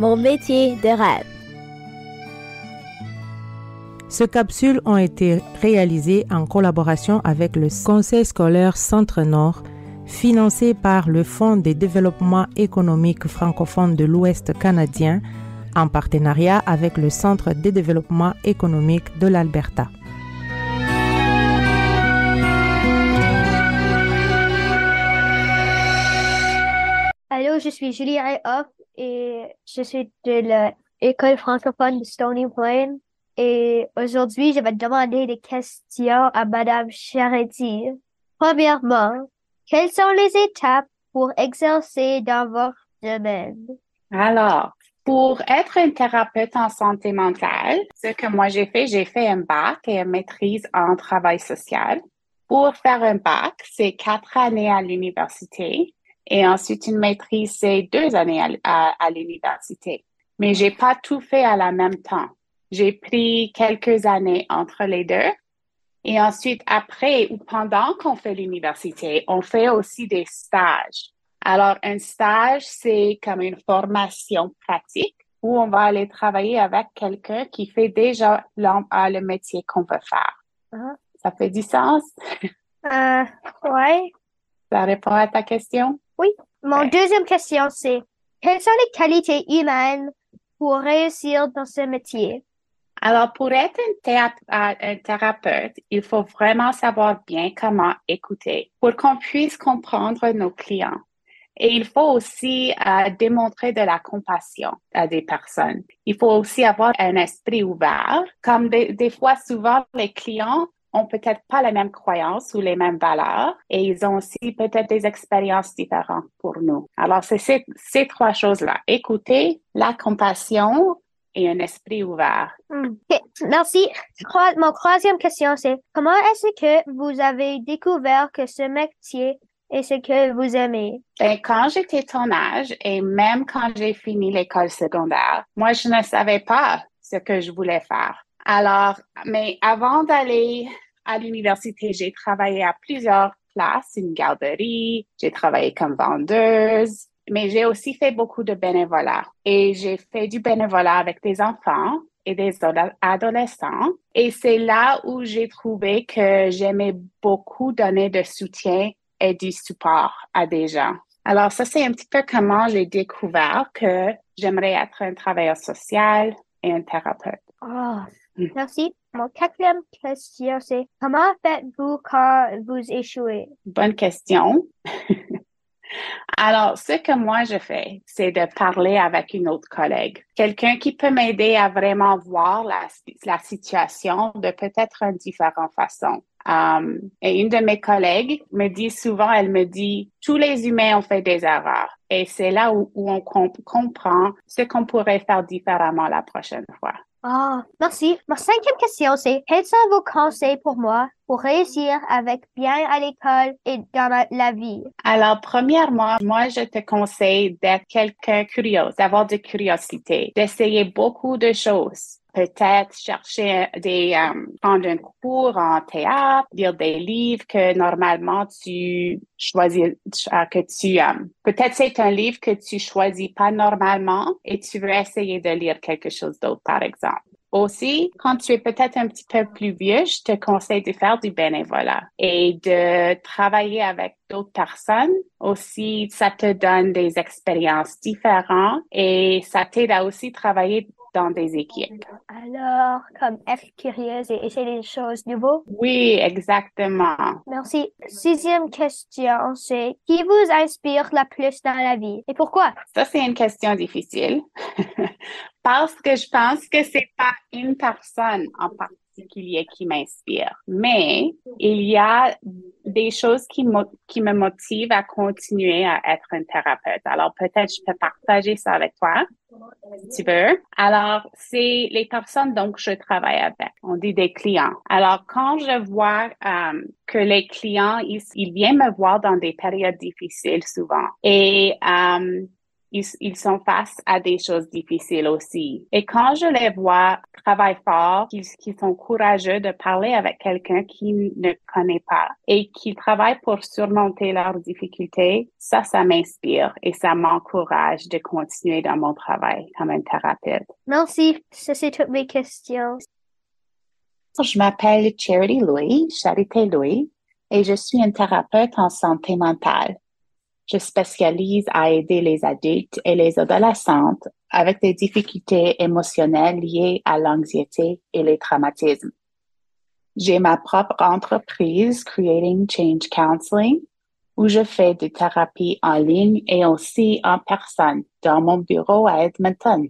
Mon métier de rêve. Ces capsules ont été réalisées en collaboration avec le Conseil scolaire Centre-Nord, financé par le Fonds de développement économique francophone de l'Ouest canadien, en partenariat avec le Centre de développement économique de l'Alberta. Allô, je suis Julie et je suis de l'école francophone de Stony Plain. Et aujourd'hui, je vais demander des questions à Madame Charity. Premièrement, quelles sont les étapes pour exercer dans votre domaine? Alors, pour être un thérapeute en santé mentale, ce que moi j'ai fait, j'ai fait un bac et une maîtrise en travail social. Pour faire un bac, c'est quatre années à l'université et ensuite une maîtrise, c'est deux années à, à, l'université. Mais j'ai pas tout fait à la même temps. J'ai pris quelques années entre les deux. Et ensuite, après ou pendant qu'on fait l'université, on fait aussi des stages. Alors, un stage, c'est comme une formation pratique où on va aller travailler avec quelqu'un qui fait déjà le métier qu'on veut faire. Uh-huh. Ça fait du sens? Euh, ouais. Ça répond à ta question? Oui. Mon deuxième question, c'est quelles sont les qualités humaines pour réussir dans ce métier? Alors, pour être un, un, thérapeute, il faut vraiment savoir bien comment écouter pour qu'on puisse comprendre nos clients. Et il faut aussi euh, démontrer de la compassion à des personnes. Il faut aussi avoir un esprit ouvert. Comme des fois, souvent, les clients ont peut-être pas les mêmes croyances ou les mêmes valeurs et ils ont aussi peut-être des expériences différentes pour nous. Alors, c'est ces, ces trois choses-là. Écouter, la compassion et un esprit ouvert. Hmm. Merci. Mon troisième question, c'est comment est-ce que vous avez découvert que ce métier est ce que vous aimez? Ben, quand j'étais ton âge et même quand j'ai fini l'école secondaire, moi, je ne savais pas ce que je voulais faire. Alors, mais avant d'aller à l'université, j'ai travaillé à plusieurs places, une garderie, j'ai travaillé comme vendeuse, mais j'ai aussi fait beaucoup de bénévolat. Et j'ai fait du bénévolat avec des enfants et des adolescents. Et c'est là où j'ai trouvé que j'aimais beaucoup donner de soutien et du support à des gens. Alors ça, c'est un petit peu comment j'ai découvert que j'aimerais être un travailleur social et un thérapeute. Oh, Merci. Mon quatrième question, c'est comment faites-vous quand vous échouez? Bonne question. Alors, ce que moi je fais, c'est de parler avec une autre collègue, quelqu'un qui peut m'aider à vraiment voir la, situation de peut-être une différente façon. Um, et une de mes collègues me dit souvent, elle me dit, tous les humains ont fait des erreurs. Et c'est là où, où on comprend ce qu'on pourrait faire différemment la prochaine fois. Ah, merci. Ma cinquième question, c'est quels sont vos conseils pour moi pour réussir avec bien à l'école et dans la, vie? Alors, premièrement, moi, je te conseille d'être quelqu'un curieux, d'avoir de curiosité, d'essayer beaucoup de choses peut-être chercher des euh, prendre un cours en théâtre, lire des livres que normalement tu choisis euh, que tu euh, peut-être c'est un livre que tu choisis pas normalement et tu veux essayer de lire quelque chose d'autre par exemple. Aussi, quand tu es peut-être un petit peu plus vieux, je te conseille de faire du bénévolat et de travailler avec d'autres personnes. Aussi, ça te donne des expériences différentes et ça t'aide à aussi travailler dans des équipes. Alors, comme être curieuse et essayer des choses nouvelles? Oui, exactement. Merci. Sixième question, c'est qui vous inspire la plus dans la vie? Et pourquoi? Ça, c'est une question difficile parce que je pense que c'est pas une personne en particulier qui m'inspire. Mais il y a des choses qui, qui me motivent à continuer à être un thérapeute. Alors peut-être je peux partager ça avec toi, si tu veux. Alors, c'est les personnes donc je travaille avec. On dit des clients. Alors, quand je vois euh, que les clients, ils, viennent me voir dans des périodes difficiles souvent. Et euh, ils, sont face à des choses difficiles aussi. Et quand je les vois travailler fort, qu'ils sont courageux de parler avec quelqu'un qui ne connaît pas et qui travaillent pour surmonter leurs difficultés, ça, ça m'inspire et ça m'encourage de continuer dans mon travail comme un thérapeute. Merci, ça c'est toutes mes questions. Je m'appelle Charity Louis, Charité Louis, et je suis une thérapeute en santé mentale. Je spécialise à aider les adultes et les adolescentes avec des difficultés émotionnelles liées à l'anxiété et les traumatismes. J'ai ma propre entreprise, Creating Change Counseling, où je fais des thérapies en ligne et aussi en personne dans mon bureau à Edmonton.